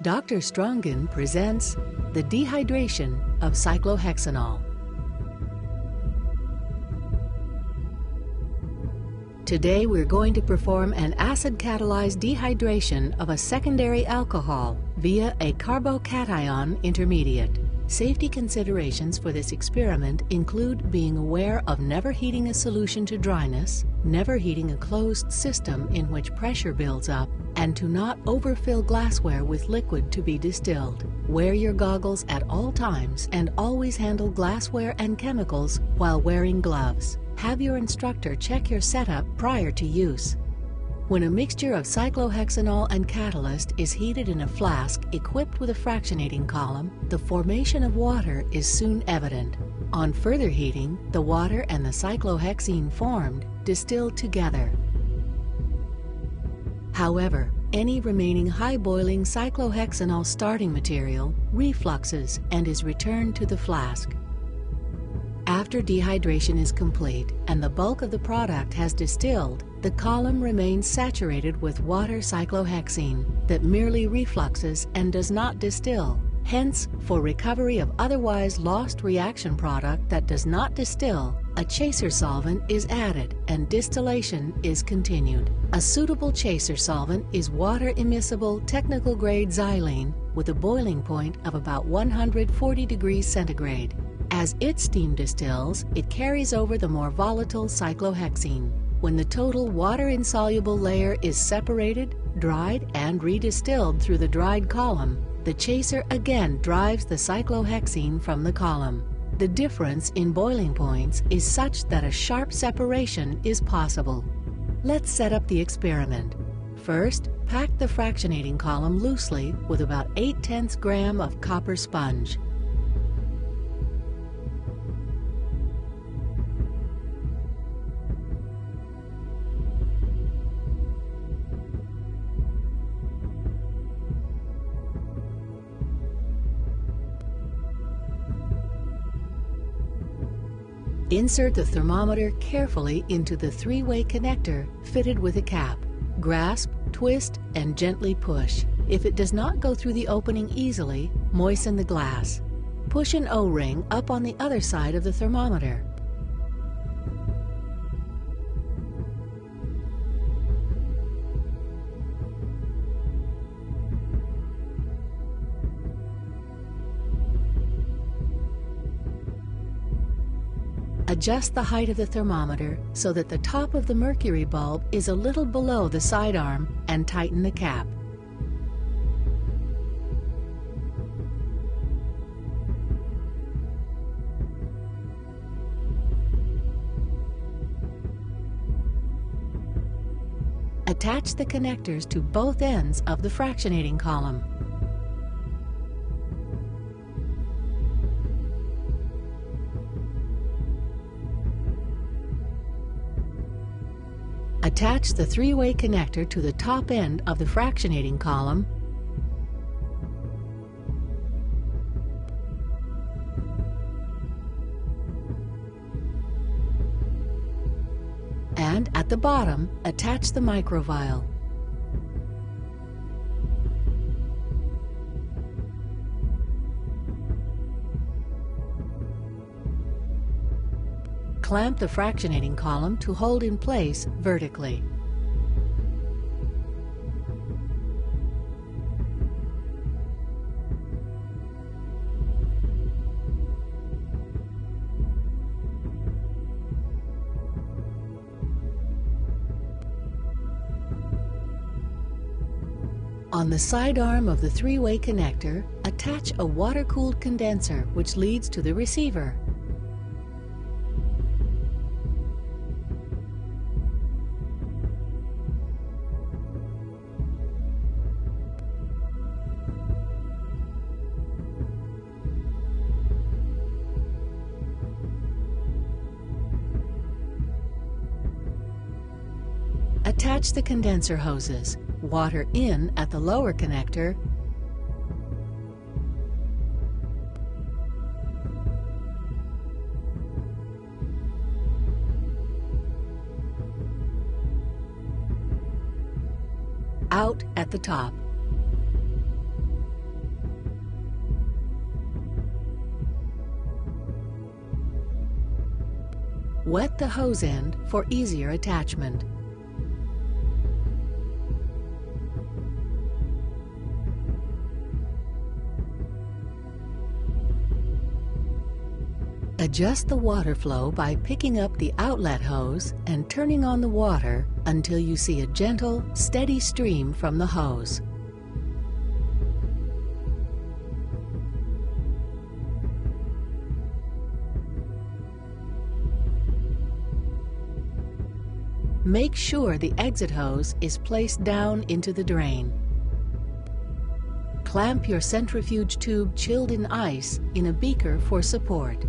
Dr. Strongen presents the dehydration of cyclohexanol. Today we're going to perform an acid-catalyzed dehydration of a secondary alcohol via a carbocation intermediate. Safety considerations for this experiment include being aware of never heating a solution to dryness, never heating a closed system in which pressure builds up, and to not overfill glassware with liquid to be distilled. Wear your goggles at all times and always handle glassware and chemicals while wearing gloves. Have your instructor check your setup prior to use. When a mixture of cyclohexanol and catalyst is heated in a flask equipped with a fractionating column, the formation of water is soon evident. On further heating, the water and the cyclohexene formed distill together. However, any remaining high-boiling cyclohexanol starting material refluxes and is returned to the flask. After dehydration is complete and the bulk of the product has distilled, the column remains saturated with water cyclohexene that merely refluxes and does not distill. Hence, for recovery of otherwise lost reaction product that does not distill, a chaser solvent is added and distillation is continued. A suitable chaser solvent is water immiscible technical grade xylene with a boiling point of about 140 degrees centigrade. As its steam distills, it carries over the more volatile cyclohexene. When the total water-insoluble layer is separated, dried, and redistilled through the dried column, the chaser again drives the cyclohexene from the column. The difference in boiling points is such that a sharp separation is possible. Let's set up the experiment. First, pack the fractionating column loosely with about 8 tenths gram of copper sponge. Insert the thermometer carefully into the three-way connector fitted with a cap. Grasp, twist, and gently push. If it does not go through the opening easily, moisten the glass. Push an O-ring up on the other side of the thermometer. Adjust the height of the thermometer so that the top of the mercury bulb is a little below the sidearm and tighten the cap. Attach the connectors to both ends of the fractionating column. Attach the three-way connector to the top end of the fractionating column and at the bottom attach the microvial. Clamp the fractionating column to hold in place vertically. On the side arm of the three-way connector, attach a water-cooled condenser which leads to the receiver. Attach the condenser hoses, water in at the lower connector, out at the top. Wet the hose end for easier attachment. Adjust the water flow by picking up the outlet hose and turning on the water until you see a gentle, steady stream from the hose. Make sure the exit hose is placed down into the drain. Clamp your centrifuge tube chilled in ice in a beaker for support.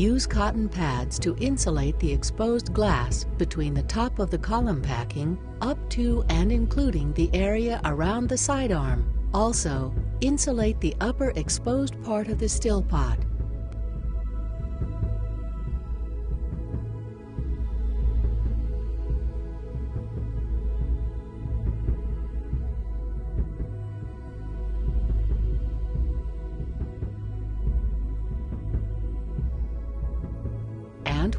Use cotton pads to insulate the exposed glass between the top of the column packing up to and including the area around the side arm. Also, insulate the upper exposed part of the still pot.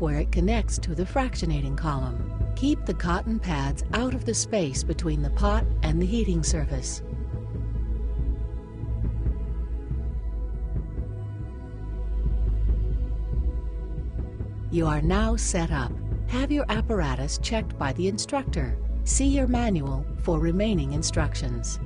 Where it connects to the fractionating column. Keep the cotton pads out of the space between the pot and the heating surface. You are now set up. Have your apparatus checked by the instructor. See your manual for remaining instructions.